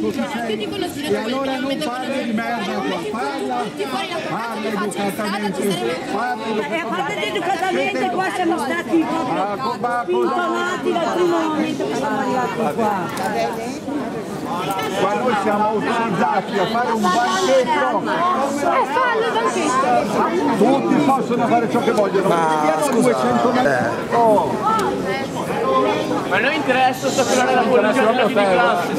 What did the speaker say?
Più di conoscere E allora non parli di merda qua, parla, parla educatamente, parla E a parte educatamente qua siamo stati proprio spintonati dal primo momento che siamo arrivati qua. Qua noi siamo autorizzati a fare un banchetto, Eh, fallo il banchetto! tutti possono fare ciò che vogliono, ma scusa, 200 metri. Oh. Ma a noi interessa sapere la posizione della classe.